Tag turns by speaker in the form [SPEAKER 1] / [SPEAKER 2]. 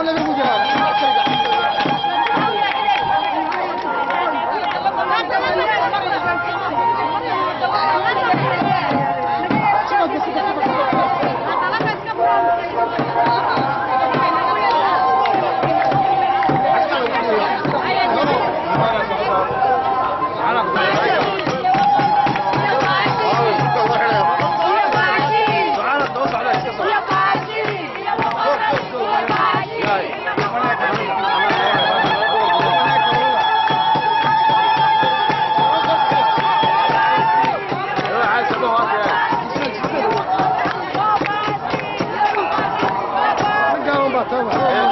[SPEAKER 1] অনেক উপজেলার
[SPEAKER 2] Legal, bateu.